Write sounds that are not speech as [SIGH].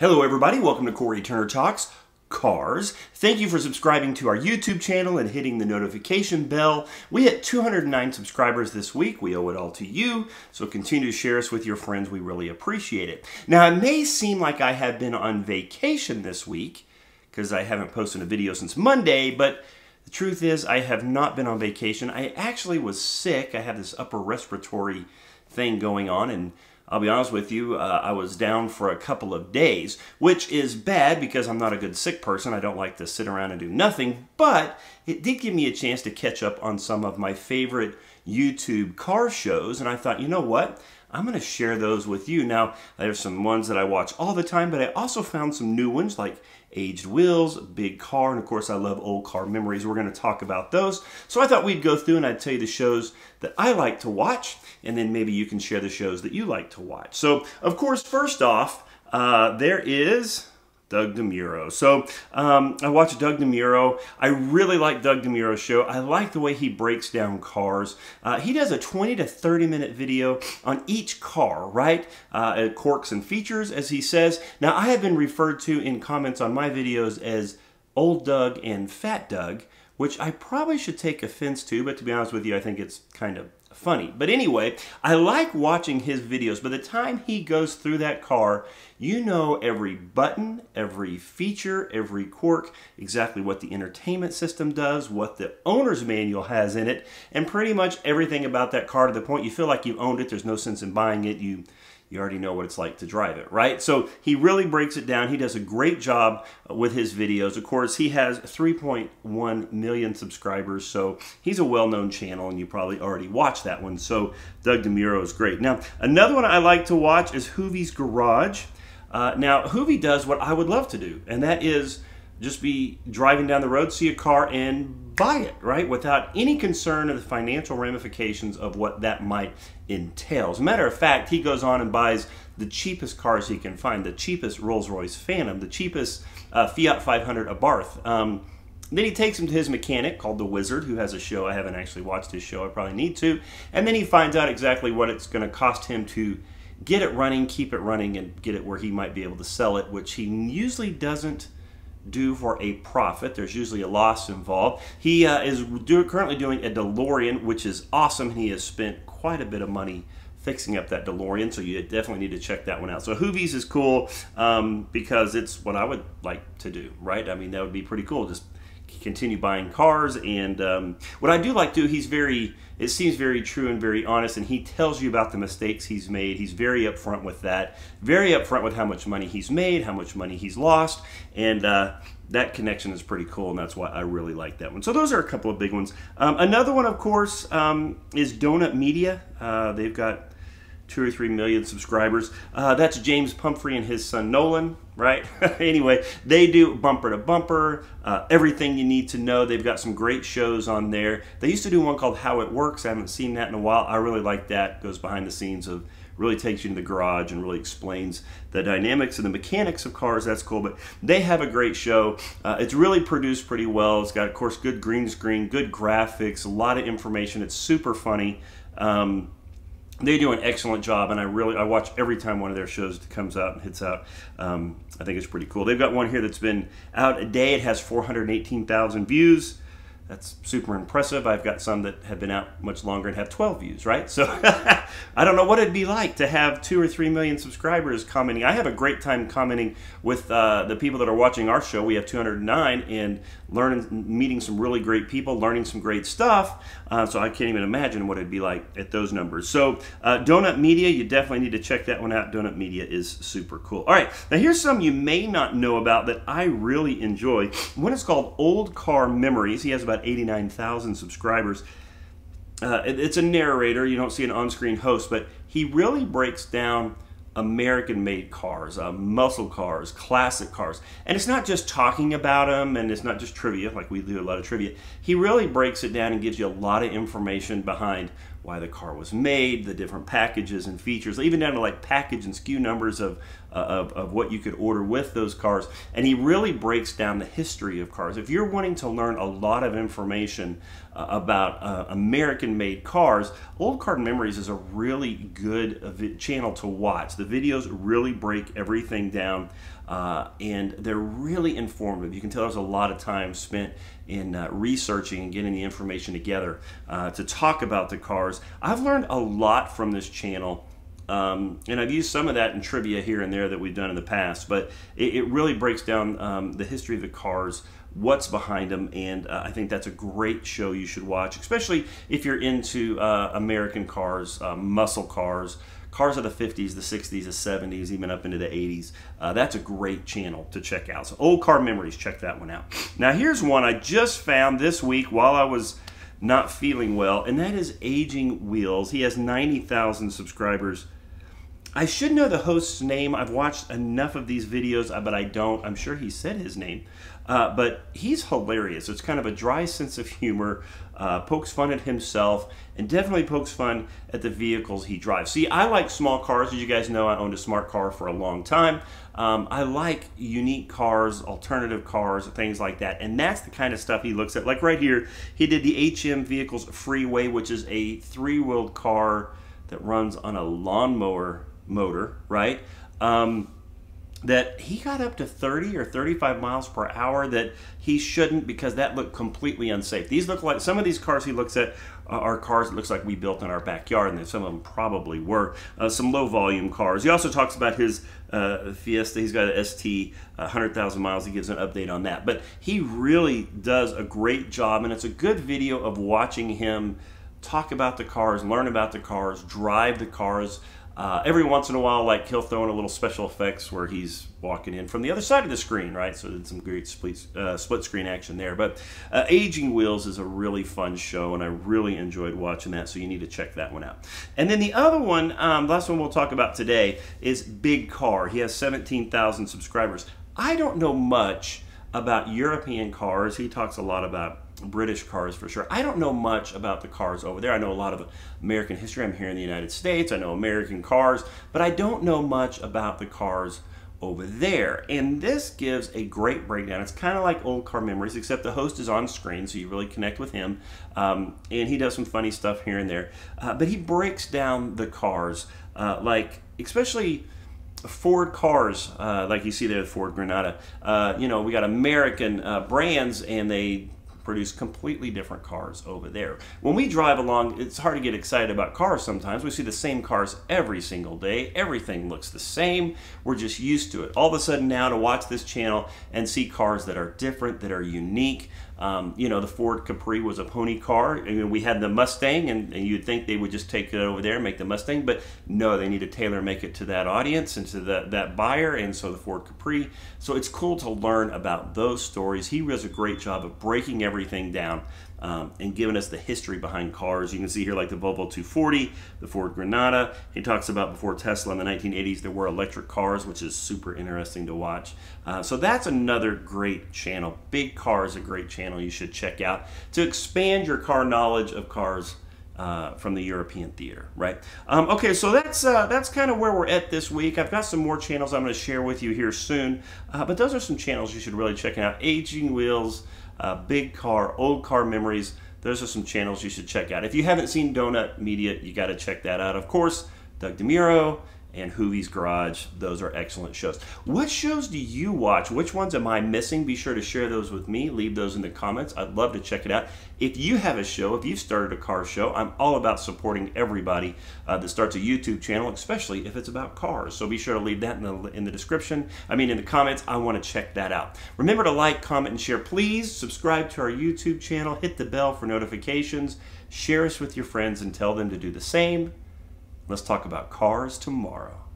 Hello, everybody. Welcome to Cory Turner Talks Cars. Thank you for subscribing to our YouTube channel and hitting the notification bell. We hit 209 subscribers this week. We owe it all to you, so continue to share us with your friends. We really appreciate it. Now, it may seem like I have been on vacation this week because I haven't posted a video since Monday, but the truth is, I have not been on vacation. I actually was sick. I have this upper respiratory thing going on, and I'll be honest with you, uh, I was down for a couple of days, which is bad because I'm not a good sick person. I don't like to sit around and do nothing, but it did give me a chance to catch up on some of my favorite YouTube car shows, and I thought, you know what? I'm going to share those with you. Now, there's some ones that I watch all the time, but I also found some new ones like Aged Wheels, Big Car, and of course I love Old Car Memories. We're going to talk about those. So I thought we'd go through and I'd tell you the shows that I like to watch, and then maybe you can share the shows that you like to watch. So, of course, first off, uh, there is Doug DeMuro. So um, I watch Doug DeMuro. I really like Doug DeMuro's show. I like the way he breaks down cars. Uh, he does a 20 to 30 minute video on each car, right? Uh, quirks and features, as he says. Now, I have been referred to in comments on my videos as Old Doug and Fat Doug, which I probably should take offense to, but to be honest with you, I think it's kind of funny. But anyway, I like watching his videos. By the time he goes through that car, you know every button, every feature, every quirk, exactly what the entertainment system does, what the owner's manual has in it, and pretty much everything about that car to the point you feel like you owned it. There's no sense in buying it. You you already know what it's like to drive it, right? So he really breaks it down. He does a great job with his videos. Of course, he has 3.1 million subscribers, so he's a well-known channel, and you probably already watched that one. So Doug DeMuro is great. Now, another one I like to watch is Hoovie's Garage. Uh, now, Hoovie does what I would love to do, and that is just be driving down the road, see a car, and buy it, right? Without any concern of the financial ramifications of what that might entail. As a matter of fact, he goes on and buys the cheapest cars he can find, the cheapest Rolls Royce Phantom, the cheapest uh, Fiat 500 Abarth. Um, then he takes him to his mechanic called The Wizard, who has a show. I haven't actually watched his show, I probably need to. And then he finds out exactly what it's going to cost him to get it running, keep it running, and get it where he might be able to sell it, which he usually doesn't do for a profit. There's usually a loss involved. He uh, is do, currently doing a DeLorean, which is awesome. He has spent quite a bit of money fixing up that DeLorean, so you definitely need to check that one out. So Hoovies is cool um, because it's what I would like to do, right? I mean, that would be pretty cool. Just continue buying cars. And um, what I do like to he's very, it seems very true and very honest, and he tells you about the mistakes he's made. He's very upfront with that, very upfront with how much money he's made, how much money he's lost, and uh, that connection is pretty cool, and that's why I really like that one. So those are a couple of big ones. Um, another one, of course, um, is Donut Media. Uh, they've got two or three million subscribers. Uh, that's James Pumphrey and his son Nolan, right? [LAUGHS] anyway, they do bumper to bumper, uh, everything you need to know. They've got some great shows on there. They used to do one called How It Works. I haven't seen that in a while. I really like that. Goes behind the scenes of really takes you to the garage and really explains the dynamics and the mechanics of cars. That's cool. But they have a great show. Uh, it's really produced pretty well. It's got, of course, good green screen, good graphics, a lot of information. It's super funny. Um, they do an excellent job, and I really I watch every time one of their shows comes out and hits out. Um, I think it's pretty cool. They've got one here that's been out a day. It has 418,000 views that's super impressive. I've got some that have been out much longer and have 12 views, right? So [LAUGHS] I don't know what it'd be like to have two or three million subscribers commenting. I have a great time commenting with uh, the people that are watching our show. We have 209 and learning, meeting some really great people, learning some great stuff. Uh, so I can't even imagine what it'd be like at those numbers. So uh, Donut Media, you definitely need to check that one out. Donut Media is super cool. All right, now here's some you may not know about that I really enjoy. One is called Old Car Memories. He has about about 89,000 subscribers. Uh, it, it's a narrator. You don't see an on-screen host, but he really breaks down American-made cars, uh, muscle cars, classic cars. And it's not just talking about them, and it's not just trivia, like we do a lot of trivia. He really breaks it down and gives you a lot of information behind why the car was made, the different packages and features, even down to like package and SKU numbers of, uh, of, of, what you could order with those cars. And he really breaks down the history of cars. If you're wanting to learn a lot of information uh, about uh, American made cars, Old Car Memories is a really good uh, channel to watch. The videos really break everything down. Uh, and they're really informative. You can tell there's a lot of time spent in uh, researching and getting the information together uh, to talk about the cars. I've learned a lot from this channel. Um, and I've used some of that in trivia here and there that we've done in the past, but it, it really breaks down um, the history of the cars, what's behind them, and uh, I think that's a great show you should watch, especially if you're into uh, American cars, uh, muscle cars, cars of the 50s, the 60s, the 70s, even up into the 80s. Uh, that's a great channel to check out. So, Old Car Memories, check that one out. Now, here's one I just found this week while I was not feeling well, and that is Aging Wheels. He has 90,000 subscribers. I should know the host's name. I've watched enough of these videos, uh, but I don't. I'm sure he said his name. Uh, but he's hilarious. It's kind of a dry sense of humor, uh, pokes fun at himself, and definitely pokes fun at the vehicles he drives. See, I like small cars. As you guys know, I owned a smart car for a long time. Um, I like unique cars, alternative cars, things like that. And that's the kind of stuff he looks at. Like right here, he did the HM Vehicles Freeway, which is a three-wheeled car that runs on a lawnmower motor, right? Um, that he got up to 30 or 35 miles per hour that he shouldn't because that looked completely unsafe. These look like some of these cars he looks at are cars that looks like we built in our backyard, and some of them probably were. Uh, some low volume cars. He also talks about his uh, Fiesta. He's got an ST, 100,000 miles. He gives an update on that. But he really does a great job, and it's a good video of watching him talk about the cars, learn about the cars, drive the cars. Uh, every once in a while, like he'll throw in a little special effects where he's walking in from the other side of the screen, right? So it's some great split, uh, split screen action there. But uh, Aging Wheels is a really fun show, and I really enjoyed watching that. So you need to check that one out. And then the other one, um, last one we'll talk about today, is Big Car. He has 17,000 subscribers. I don't know much about European cars. He talks a lot about British cars for sure. I don't know much about the cars over there. I know a lot of American history. I'm here in the United States. I know American cars, but I don't know much about the cars over there. And this gives a great breakdown. It's kind of like old car memories, except the host is on screen, so you really connect with him. Um, and he does some funny stuff here and there. Uh, but he breaks down the cars, uh, like especially. Ford cars, uh, like you see there, Ford Granada. Uh, you know, we got American uh, brands, and they produce completely different cars over there. When we drive along, it's hard to get excited about cars sometimes. We see the same cars every single day. Everything looks the same. We're just used to it. All of a sudden now to watch this channel and see cars that are different, that are unique, um, you know, the Ford Capri was a pony car. I mean, we had the Mustang, and, and, you'd think they would just take it over there and make the Mustang, but no, they need to tailor make it to that audience and to that, that buyer, and so the Ford Capri. So it's cool to learn about those stories. He does a great job of breaking everything down um, and giving us the history behind cars. You can see here like the Volvo 240, the Ford Granada. He talks about before Tesla in the 1980s there were electric cars, which is super interesting to watch. Uh, so that's another great channel. Big Car is a great channel you should check out to expand your car knowledge of cars. Uh, from the European theater, right? Um, okay, so that's uh, that's kind of where we're at this week. I've got some more channels I'm going to share with you here soon, uh, but those are some channels you should really check out. Aging Wheels, uh, big car, old car memories. Those are some channels you should check out. If you haven't seen Donut Media, you got to check that out. Of course, Doug DeMuro and Hoovie's Garage. Those are excellent shows. What shows do you watch? Which ones am I missing? Be sure to share those with me. Leave those in the comments. I'd love to check it out. If you have a show, if you've started a car show, I'm all about supporting everybody uh, that starts a YouTube channel, especially if it's about cars. So be sure to leave that in the, in the description. I mean, in the comments. I want to check that out. Remember to like, comment, and share. Please subscribe to our YouTube channel. Hit the bell for notifications. Share us with your friends and tell them to do the same. Let's talk about cars tomorrow.